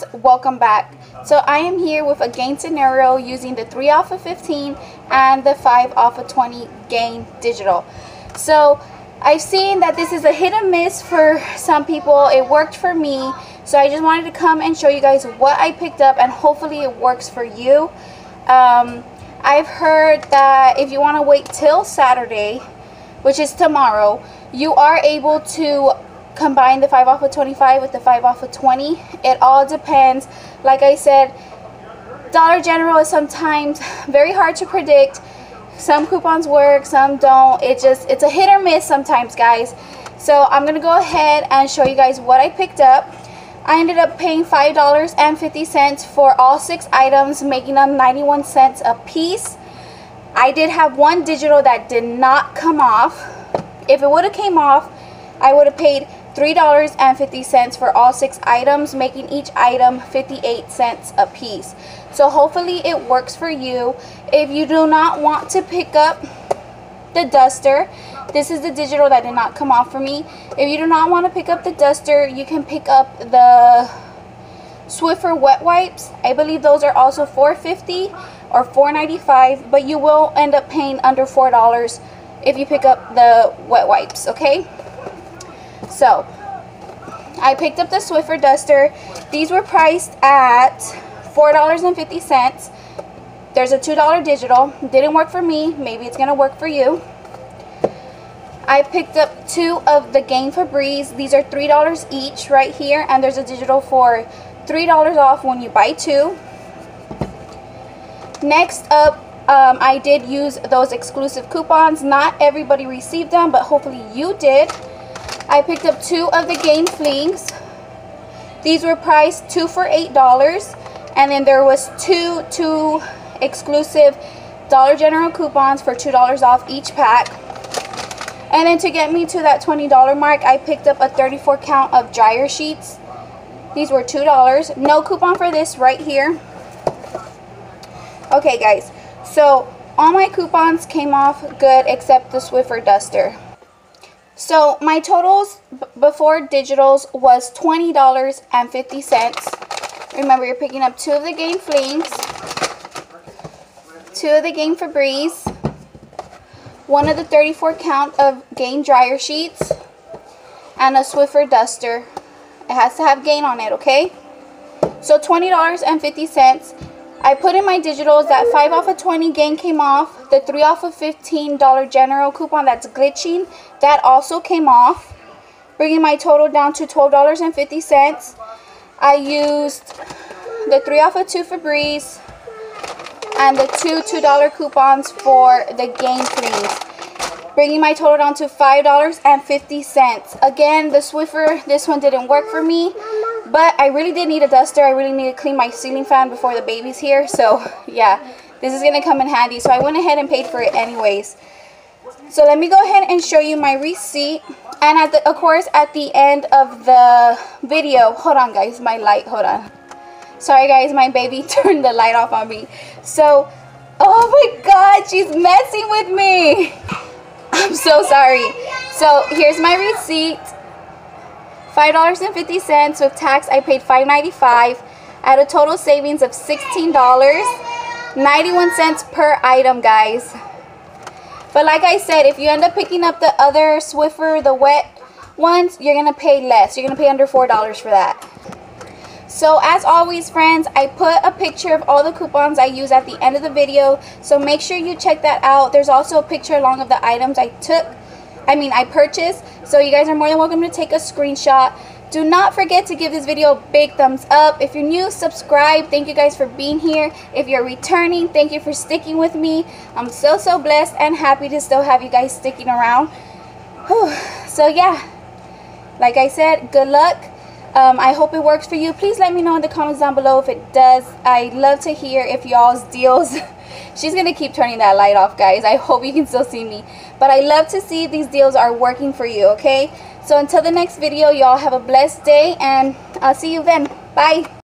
friends welcome back. So I am here with a gain scenario using the 3 alpha 15 and the 5 alpha 20 gain digital. So I've seen that this is a hit and miss for some people. It worked for me. So I just wanted to come and show you guys what I picked up and hopefully it works for you. Um, I've heard that if you want to wait till Saturday which is tomorrow you are able to combine the 5 off of 25 with the 5 off of 20. It all depends. Like I said, Dollar General is sometimes very hard to predict. Some coupons work, some don't. It just, it's a hit or miss sometimes, guys. So I'm going to go ahead and show you guys what I picked up. I ended up paying $5.50 for all six items, making them 91 cents a piece. I did have one digital that did not come off. If it would have came off, I would have paid $3.50 for all six items, making each item 58 cents a piece. So hopefully it works for you. If you do not want to pick up the duster, this is the digital that did not come off for me. If you do not want to pick up the duster, you can pick up the Swiffer wet wipes. I believe those are also 4.50 or 4.95, but you will end up paying under $4 if you pick up the wet wipes, okay? So, I picked up the Swiffer Duster. These were priced at $4.50. There's a $2 digital. Didn't work for me. Maybe it's going to work for you. I picked up two of the Gain Febreze. These are $3 each right here. And there's a digital for $3 off when you buy two. Next up, um, I did use those exclusive coupons. Not everybody received them, but hopefully you did. I picked up two of the Gain Flings. These were priced two for $8. And then there was two, two exclusive Dollar General coupons for $2 off each pack. And then to get me to that $20 mark, I picked up a 34 count of dryer sheets. These were $2. No coupon for this right here. Okay, guys. So, all my coupons came off good except the Swiffer Duster. So my totals before digitals was $20.50. Remember, you're picking up two of the Gain Flings, two of the Gain Febreze, one of the 34 count of Gain dryer sheets, and a Swiffer duster. It has to have Gain on it, okay? So $20.50. I put in my digitals that 5 off of 20 gain came off. The 3 off of $15 general coupon that's glitching, that also came off. Bringing my total down to $12.50. I used the 3 off of 2 Febreze and the two $2 coupons for the gain freeze. Bringing my total down to $5.50. Again, the Swiffer, this one didn't work for me. But I really did need a duster. I really need to clean my ceiling fan before the baby's here. So, yeah, this is going to come in handy. So I went ahead and paid for it anyways. So let me go ahead and show you my receipt. And at the, of course, at the end of the video, hold on guys, my light, hold on. Sorry guys, my baby turned the light off on me. So, oh my god, she's messing with me. I'm so sorry. So here's my receipt. $5.50 with tax. I paid $5.95 at a total savings of $16 91 cents per item guys. But like I said if you end up picking up the other Swiffer the wet ones you're gonna pay less. You're gonna pay under four dollars for that. So as always friends I put a picture of all the coupons I use at the end of the video. So make sure you check that out. There's also a picture along of the items I took I mean I purchased so you guys are more than welcome to take a screenshot. Do not forget to give this video a big thumbs up. If you're new subscribe. Thank you guys for being here. If you're returning thank you for sticking with me. I'm so so blessed and happy to still have you guys sticking around. Whew. so yeah. Like I said good luck. Um, I hope it works for you. Please let me know in the comments down below if it does. I love to hear if y'all's deals She's going to keep turning that light off, guys. I hope you can still see me. But I love to see these deals are working for you, okay? So until the next video, y'all have a blessed day, and I'll see you then. Bye.